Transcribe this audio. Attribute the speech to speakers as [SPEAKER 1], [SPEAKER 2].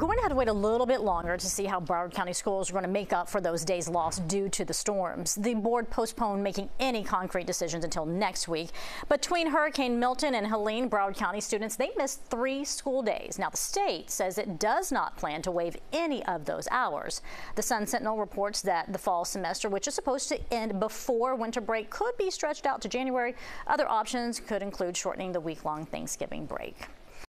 [SPEAKER 1] going to have to wait a little bit longer to see how Broward County schools are going to make up for those days lost due to the storms. The board postponed making any concrete decisions until next week. Between Hurricane Milton and Helene, Broward County students, they missed three school days. Now, the state says it does not plan to waive any of those hours. The Sun Sentinel reports that the fall semester, which is supposed to end before winter break, could be stretched out to January. Other options could include shortening the week-long Thanksgiving break.